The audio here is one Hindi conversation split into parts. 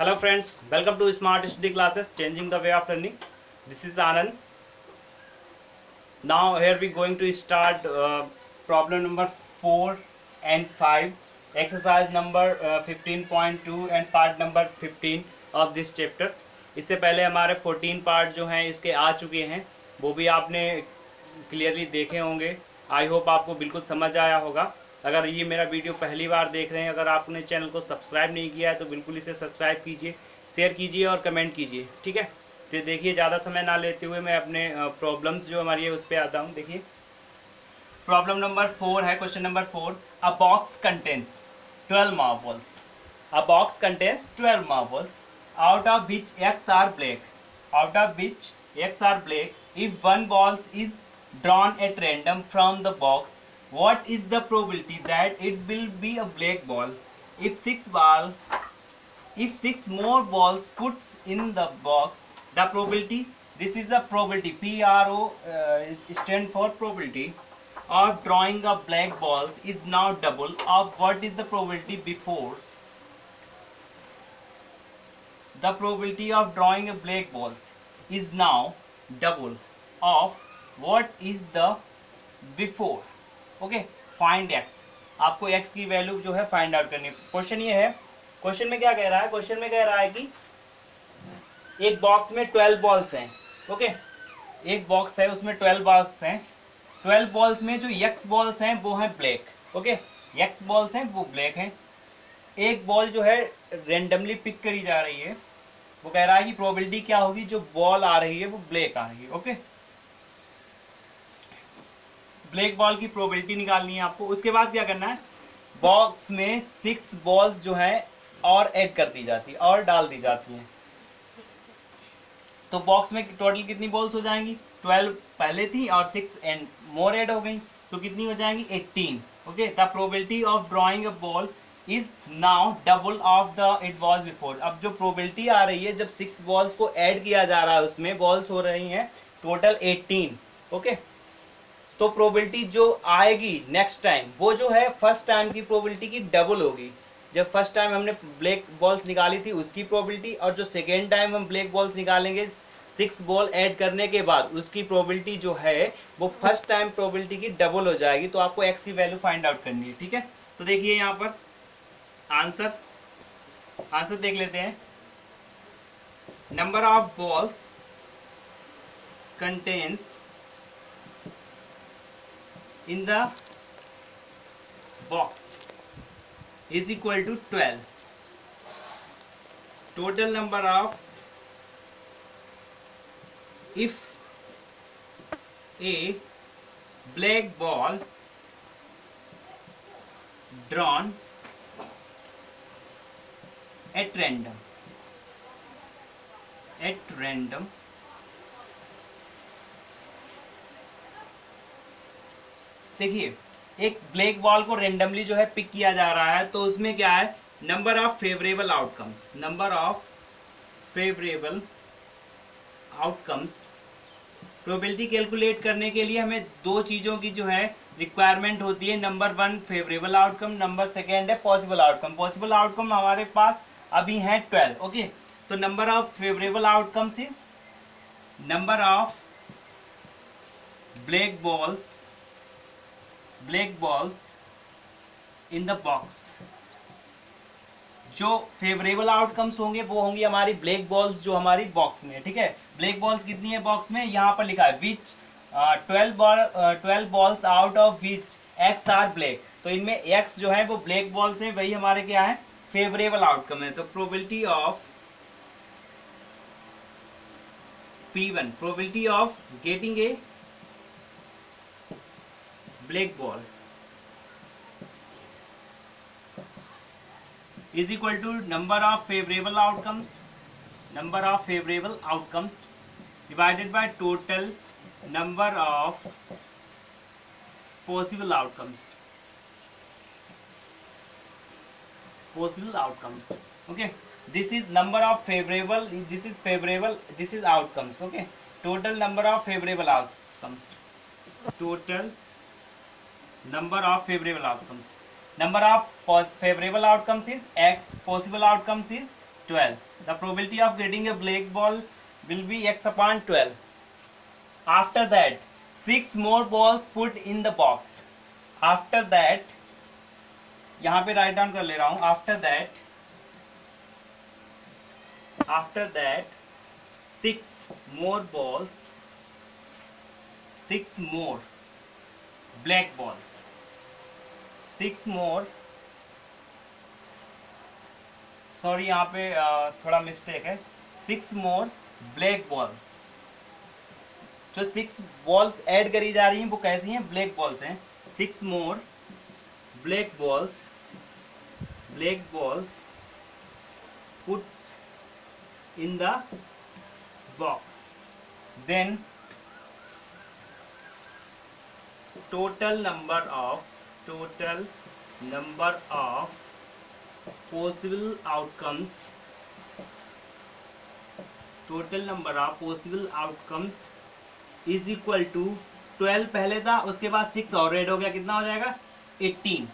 Hello friends welcome to smart study classes changing the way of learning this is Anand now here we going to start problem number four and five exercise number fifteen point two and part number fifteen of this chapter इससे पहले हमारे फोर्टीन पार्ट जो हैं, इसके आ चुके हैं। वो भी आपने क्लियरली देखे होंगे। आई होप आपको बिल्कुल समझ आया होगा। अगर ये मेरा वीडियो पहली बार देख रहे हैं, अगर आपने चैनल को सब्सक्राइब नहीं किया है तो बिल्कुल इसे सब्सक्राइब कीजिए, शेयर कीजिए और कमेंट कीजिए, ठीक है? तो देखिए, ज़्यादा समय ना लेते हुए मैं अपने प्रॉब्लम्स जो हमारी है उस पर आता हूँ, देखिए। प्रॉब्लम नंबर फोर है, question number four, a box contains twelve marbles a box contains twelve marbles out of which x are black out of which x are black if one ball is drawn at random from the box what is the probability that it will be a black ball if six ball if six more balls puts in the box? The probability this is the probability pro uh, stand for probability of drawing a black balls is now double of what is the probability before? The probability of drawing a black ball is now double of what is the before okay, find x. आपको x की वैल्यू जो है फाइंड आउट करनी है। क्वेश्चन ये है क्वेश्चन में क्या कह रहा है? क्वेश्चन में कह रहा है कि एक बॉक्स में ट्वेल्व बॉल्स हैं। ओके एक बॉक्स है, उसमें ट्वेल्व बॉल्स हैं। ट्वेल्व बॉल्स में जो यक्स बॉल्स हैं, वो हैं ब्लैक ओके यक्स बॉल्स हैं, वो ब्लैक हैं। एक बॉल जो है रेंडमली पिक करी जा रही है। वो कह रहा है कि प्रोबेबिलिटी क्या होगी? जो बॉल आ रही है, वो ब्लैक आ रही है। ओके ब्लैक बॉल की प्रोबेबिलिटी निकालनी है आपको। उसके बाद क्या करना है? बॉक्स में सिक्स बॉल्स जो है और ऐड कर दी जाती है, और डाल दी जाती हैं। तो बॉक्स में टोटल कितनी बॉल्स हो जाएँगी? ट्वेल्व पहले थी और सिक्स एंड मोर ऐड हो गई। तो कितनी हो जाएँगी? Eighteen okay the probability of drawing a ball is now double of the it was before अब जो प्रोबेबिलिटी आ रही है, जब सिक्स बॉल्स को ऐड किया जा रहा है, उसमें बॉल्स हो रही हैं टोटल एटीन ओके तो प्रोबेबिलिटी जो आएगी नेक्स्ट टाइम वो जो है फ़र्स्ट टाइम की प्रोबेबिलिटी की डबल होगी। जब फ़र्स्ट टाइम हमने ब्लैक बॉल्स निकाली थी, उसकी प्रोबेबिलिटी और जो सेकेंड टाइम हम ब्लैक बॉल्स निकालेंगे सिक्स बॉल ऐड करने के बाद, उसकी प्रोबेबिलिटी जो है, वो फ़र्स्ट टाइम प्रोबेबिलिटी की डबल हो जाएगी। तो आपको एक्स की वैल्यू फाइंड आउट करनी है, ठीक है? तो देखिए यहाँ पर आंसर आंसर देख लेते हैं। Number of balls contains in the box is equal to 12 total number of if a black ball drawn at random at random देखिए, एक ब्लैक बॉल को रेंडमली जो है पिक किया जा रहा है तो उसमें क्या है? Number of favourable outcomes number of favourable outcomes probability calculate करने के लिए हमें दो चीज़ों की जो है रिक्वायरमेंट होती है। Number one favourable outcome number second है पॉसिबल आउटकम पॉसिबल आउटकम हमारे पास अभी हैं ट्वेल्व ओके तो number of favourable outcomes is number of black balls black balls in the box. जो फेवरेबल आउटकम्स होंगे, वो होंगी हमारी ब्लैक बॉल्स जो हमारी बॉक्स में ठीक है? ब्लैक बॉल्स कितनी है बॉक्स में? यहाँ पर लिखा है which twelve ball twelve balls out of which x are black तो इनमें एक्स जो है, वो ब्लैक बॉल्स हैं, वही हमारे क्या है? फेवरेबल आउटकम है। तो probability of P one probability of getting black ball is equal to number of favorable outcomes number of favorable outcomes divided by total number of possible outcomes. Possible outcomes okay? This is number of favorable this is favorable this is outcomes okay? Total number of favorable outcomes. Total number of favorable outcomes number of favorable outcomes is x possible outcomes is 12 the probability of getting a black ball will be x upon 12 after that six more balls put in the box after that यहाँ पे राइट डाउन कर ले रहा हूँ after that after that six more balls six more black balls six more sorry यहाँ पे थोड़ा मिस्टेक है। सिक्स मोर ब्लैक बॉल्स जो सिक्स बॉल्स ऐड करी जा रही हैं, वो कैसी हैं? ब्लैक बॉल्स हैं। Six more black balls black balls puts in the box then total number of total number of possible outcomes total number of possible outcomes is equal to 12 पहले था उसके बाद 6 और ऐड हो गया कितना हो जाएगा 18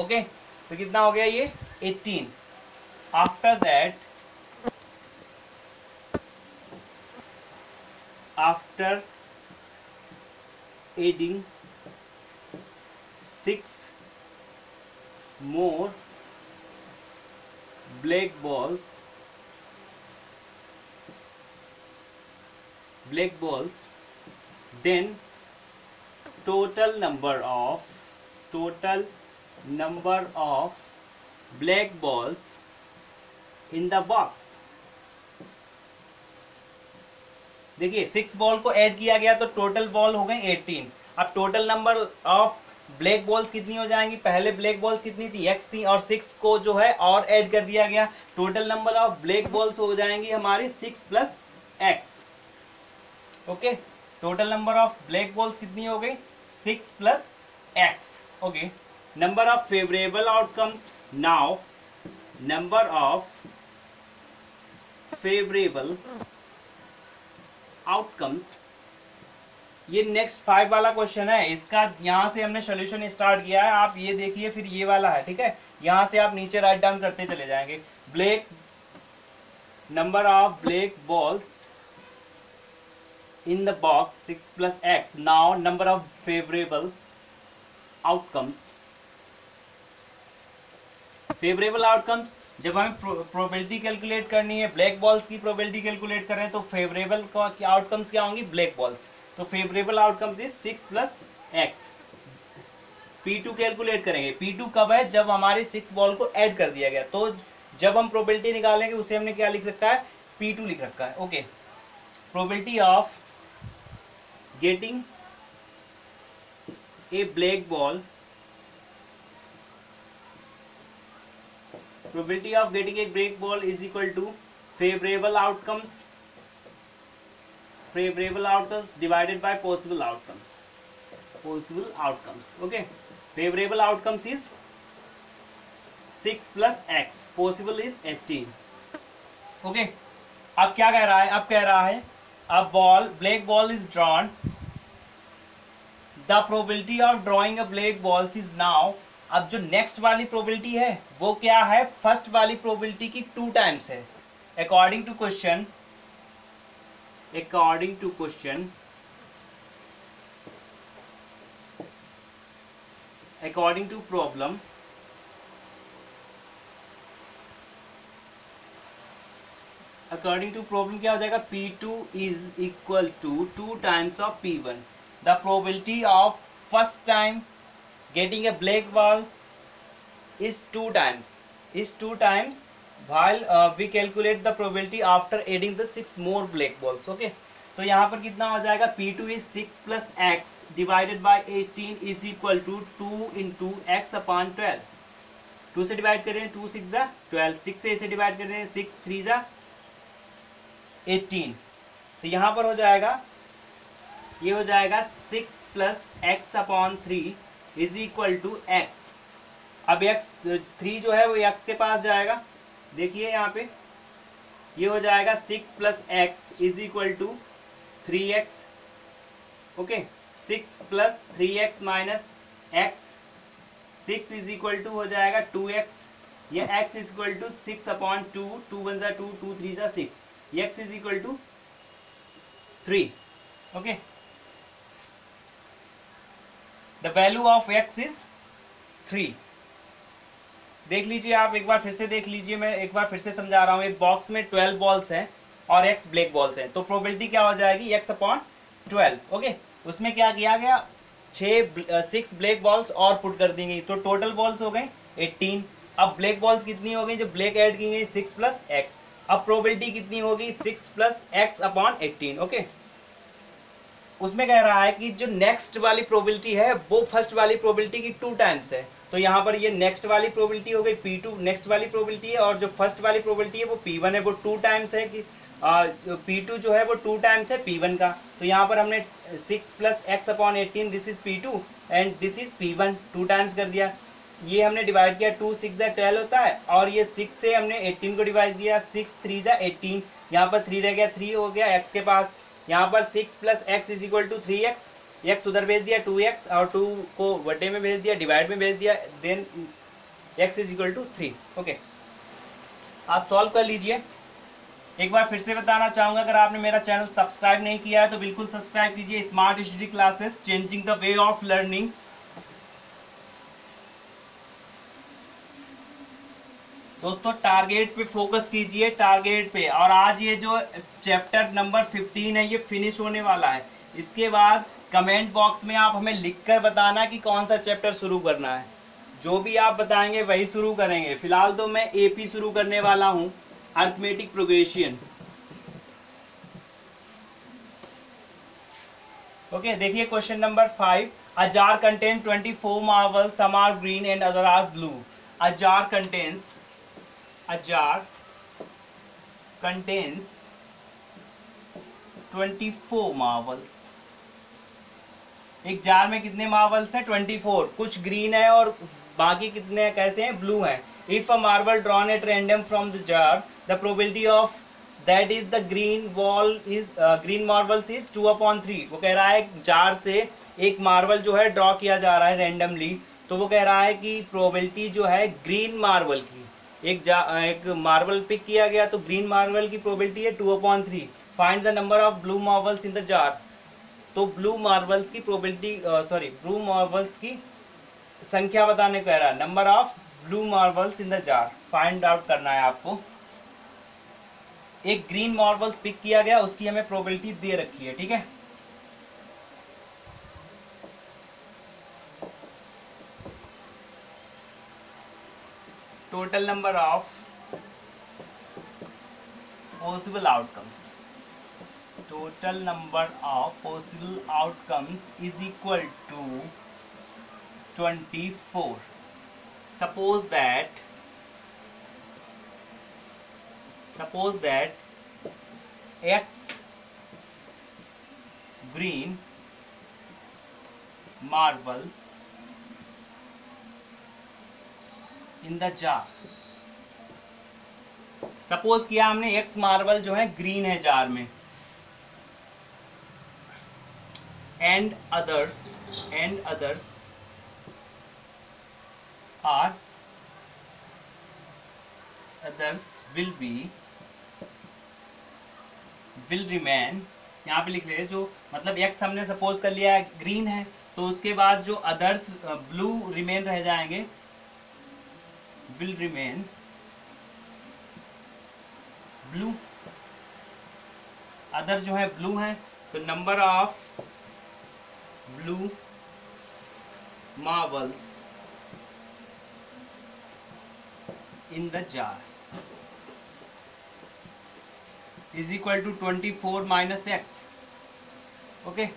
ओके? तो कितना हो गया ये 18 after that after adding six more black balls black balls then total number of total number of black balls in the box देखिए सिक्स बॉल को ऐड किया गया तो टोटल बॉल हो गए एटीन अब total number of black balls कितनी हो जाएँगी? पहले ब्लैक बॉल्स कितनी थी? एक्स थी और सिक्स को जो है और ऐड कर दिया गया। Total number of black balls हो जाएँगी हमारी six plus x okay total number of black balls कितनी हो गई? Six plus x okay number of favourable outcomes now number of favourable outcomes ये नेक्स्ट फाइव वाला क्वेश्चन है। इसका यहाँ से हमने सोल्यूशन स्टार्ट किया है। आप ये देखिए, फिर ये वाला है, ठीक है? यहाँ से आप नीचे राइट डाउन करते चले जाएँगे। Black number of black balls in the box six plus x now number of favourable outcomes favourable outcomes जब हमें प्रोबेबिलिटी कैलकुलेट करनी है ब्लैक बॉल्स की प्रोबेबिलिटी कैलकुलेट कर रहे हैं तो फेवरेबल आउटकम्स क्या होंगी? ब्लैक बॉल्स तो favourable outcomes is six plus x P two calculate करेंगे। पी टू कब है? जब हमारे सिक्स बॉल को ऐड कर दिया गया। तो जब हम प्रोबेबिलिटी निकालेंगे, उसे हमने क्या लिख रखा है? पी टू लिख रखा है। Okay probability of getting a black ball probability of getting a break ball is equal to favorable outcomes favorable outcomes divided by possible outcomes. Possible outcomes, okay? Favorable outcomes is 6 plus x. Possible is 18 okay? अब क्या कह रहा है? अब कह रहा है, अब ball black ball is drawn the probability of drawing a black balls is now अब जो नेक्स्ट वाली प्रोबेबिलिटी है, वो क्या है? फ़र्स्ट वाली प्रोबेबिलिटी की टू टाइम्स है. According to question according to question according to problem according to problem क्या हो जाएगा P2 is equal to two times of P1 the probability of first time getting a black ball is two times is two times uh, we calculate the probability after adding the six more black balls okay? तो यहाँ पर कितना हो जाएगा? P2 two is six plus x divided by eighteen is equal to two into x upon twelve two से डिवाइड कर रहे हैं टू सिक्स जा ट्वेल्व सिक्स से इसे डिवाइड कर रहे हैं सिक्स थ्री जा एटीन तो यहाँ पर हो जाएगा ये हो जाएगा six plus x upon three is equal to x अब एक्स थ्री जो है वो एक्स के पास जाएगा। देखिए यहाँ पे। ये हो जाएगा six plus x is equal to three x okay six plus three x minus x six is equal to हो जाएगा टू एक्स ये x is equal to six upon two two one ज़ा टू टू थ्री ज़ा six x is equal to three okay the value of x is three देख लीजिए आप, एक बार फिर से देख लीजिए मैं, एक बार फिर से समझा रहा हूँ, एक बॉक्स में ट्वेल्व बॉल्स हैं और एक्स ब्लैक बॉल्स हैं। तो प्रोबेबिलिटी क्या हो जाएगी? एक्स अपॉन ट्वेल्व ओके उसमें क्या किया गया? छः सिक्स ब्लैक बॉल्स और पुट कर दी गई। तो टोटल बॉल्स हो गए एट्टीन अब ब्लैक बॉल्स कितनी हो गई? जो ब्लैक ऐड की गई सिक्स प्लस एक्स अब प्रोबेबिलिटी कितनी होगी six plus x upon eighteen okay उसमें कह रहा है कि जो नेक्स्ट वाली प्रोबेबिलिटी है, वो फ़र्स्ट वाली प्रोबेबिलिटी की टू टाइम्स है। तो यहाँ पर ये नेक्स्ट वाली प्रोबेबिलिटी हो गई पी टू नेक्स्ट वाली प्रोबेबिलिटी है, और जो फ़र्स्ट वाली प्रोबेबिलिटी है, वो पी वन है, वो टू टाइम्स है कि पी टू जो है, वो टू टाइम्स है पी वन का। तो यहाँ पर हमने six plus x upon eighteen this is P two and this is P one two times कर दिया। ये हमने डिवाइड किया टू सिक्स या ट्वेल्व होता है, और ये सिक्स से हमने एटीन को डिवाइड किया सिक्स थ्री या एटीन यहाँ पर थ्री रह गया थ्री हो गया एक्स के पास। यहाँ पर six plus x is equal to three x x उधर भेज दिया टू एक्स और टू को बटे में भेज दिया डिवाइड में भेज दिया then x is equal to three okay आप सॉल्व कर लीजिए। एक बार फिर से बताना चाहूँगा, अगर आपने मेरा चैनल सब्सक्राइब नहीं किया है तो बिल्कुल सब्सक्राइब कीजिए। Smart study classes changing the way of learning दोस्तों टारगेट पे फोकस कीजिए टारगेट पे। और आज ये जो चैप्टर नंबर 15 है, ये फिनिश होने वाला है। इसके बाद कमेंट बॉक्स में आप हमें लिखकर बताना कि कौन सा चैप्टर शुरू करना है। जो भी आप बताएँगे, वही शुरू करेंगे। फ़िलहाल तो मैं एपी शुरू करने वाला हूँ अर्थमेटिक प्रोग्रेशियन ओके देखिए question number five a jar contain 24 marbles some are green and other are blue. A jar contains a jar contains 24 marbles एक जार में कितने मार्बल्स हैं? 24 कुछ ग्रीन है और बाकी कितने कैसे हैं? ब्लू हैं। If a marble drawn at random from the jar the probability of that is the green ball is green marbles is two upon three वो कह रहा है जार से एक मार्बल जो है ड्रॉ किया जा रहा है रेंडमली तो वो कह रहा है कि प्रोबेबिलिटी जो है ग्रीन मार्बल की। एक जा एक मार्बल पिक किया गया तो ग्रीन मार्बल की प्रोबेबिलिटी है two upon three find the number of blue marbles in the jar तो ब्लू मार्बल्स की प्रोबेबिलिटी सॉरी ब्लू मार्बल्स की संख्या बताने कह रहा है। Number of blue marbles in the jar find out करना है आपको। एक ग्रीन मार्बल्स पिक किया गया, उसकी हमें प्रोबेबिलिटी दे रखी है, ठीक है? Total number of possible outcomes total number of possible outcomes is equal to 24 suppose that suppose that x green marbles in the jar suppose किया हमने x मार्बल जो है ग्रीन है जार में and others and others are, others will be, will remain. यहाँ पे लिख रहे जो मतलब एक्स हमने सपोज़ कर लिया ग्रीन है तो उसके बाद जो अदर्स ब्लू रिमेन रह जाएँगे विल रिमेन ब्लू अदर जो है ब्लू है तो number of blue marbles in the jar is equal to 24 minus x okay?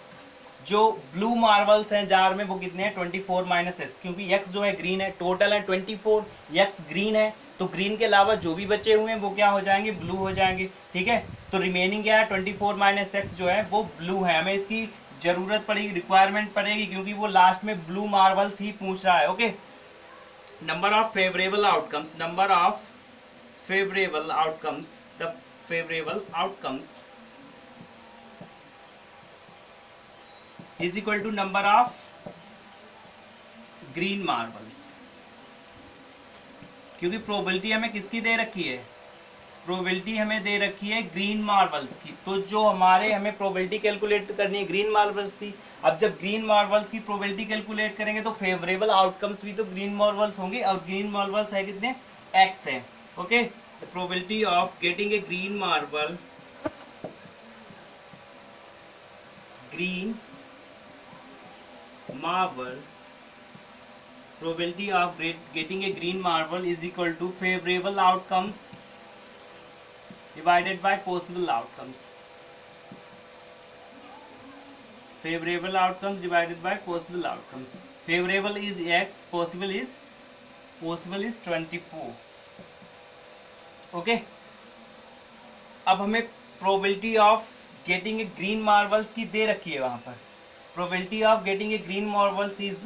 जो ब्लू मार्बल्स हैं जार में, वो कितने हैं? 24 माइनस एक्स। क्योंकि x जो है ग्रीन है, टोटल है 24 एक्स ग्रीन है तो ग्रीन के अलावा जो भी बचे हुए हैं, वो क्या हो जाएँगे? ब्लू हो जाएँगे। ठीक है? तो रिमेनिंग क्या है? 24 माइनस एक्स जो है, वो ब्लू है। हमें इसकी ज़रूरत पड़ेगी रिक्वायरमेंट पड़ेगी, क्योंकि वो लास्ट में ब्लू मार्बल्स ही पूछ रहा है okay number of favourable outcomes number of favourable outcomes the favourable outcomes is equal to number of green marbles क्योंकि प्रोबेबिलिटी हमें किसकी दे रखी है? प्रोबेबिलिटी हमें दे रखी है ग्रीन मार्बल्स की। तो जो हमारे हमें प्रोबेबिलिटी कैलकुलेट करनी है ग्रीन मार्बल्स की, अब जब ग्रीन मार्बल्स की प्रोबेबिलिटी कैलकुलेट करेंगे तो फेवरेबल आउटकम्स भी तो ग्रीन मार्बल्स होंगे, और ग्रीन मार्बल्स है कितने? एक्स है okay probability of getting a green marble green marble probability of getting a green marble is equal to favorable outcomes divided by possible outcomes favorable outcomes divided by possible outcomes favorable is x possible is possible is 24 okay अब हमें probability of getting a green marbles की दे रखी है वहाँ पर probability of getting a green marbles is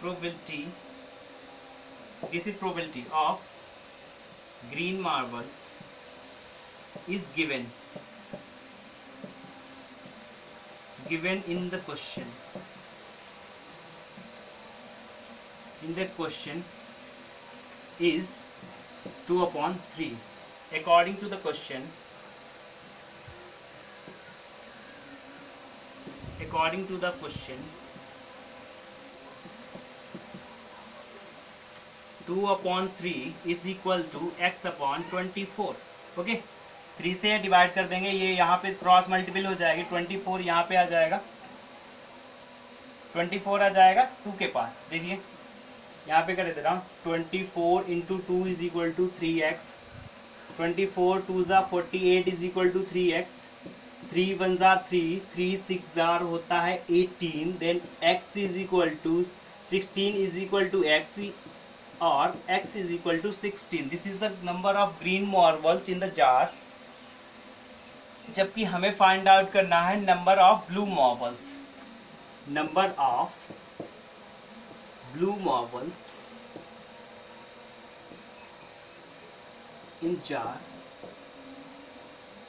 probability this is probability of green marbles is given given in the question. In the question is 2 upon 3 according to the question according to the question 2 upon 3 is equal to x upon 24 okay okay? 3 से डिवाइड कर देंगे, ये यहाँ पे क्रॉस मल्टीपल हो जाएगी 24 यहाँ पे आ जाएगा 24 आ जाएगा 2 के पास, देखिए यहाँ पे कर दे रहा हूँ 24 four into two is equal to three x twenty four two ज़ा forty eight is equal to three x three one jar three three six जार होता है eighteen then x is equal to sixteen is equal to x or x is equal to 16 this is the number of green marbles in the jar. जबकि हमें फाइंड आउट करना है number of blue marbles number of blue marbles in jar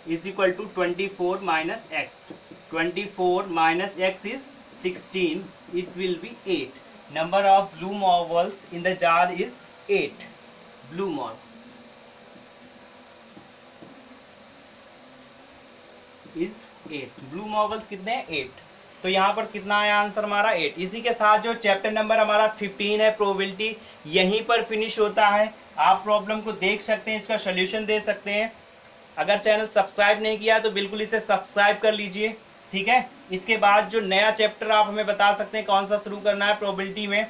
is equal to 24 four minus x twenty four minus x is sixteen it will be eight number of blue marbles in the jar is 8 blue marbles is 8 blue marbles कितने? हैं 8 तो यहाँ पर कितना आया आंसर हमारा? 8 इसी के साथ जो चैप्टर नंबर हमारा 15 है प्रोबेबिलिटी यहीं पर फिनिश होता है। आप प्रॉब्लम को देख सकते हैं, इसका सोल्यूशन दे सकते हैं। अगर चैनल सब्सक्राइब नहीं किया तो बिल्कुल इसे सब्सक्राइब कर लीजिए। ठीक है? इसके बाद जो नया चैप्टर आप हमें बता सकते हैं कौन सा शुरू करना है प्रोबेबिलिटी में,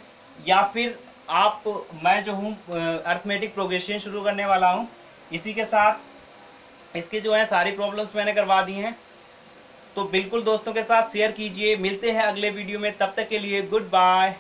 या फिर आप, मैं जो हूँ अर्थमेटिक प्रोग्रेशन शुरू करने वाला हूँ, इसी के साथ इसके जो है सारी प्रॉब्लम्स मैंने करवा दी हैं। तो बिल्कुल दोस्तों के साथ शेयर कीजिए। मिलते हैं अगले वीडियो में। तब तक के लिए गुड बाय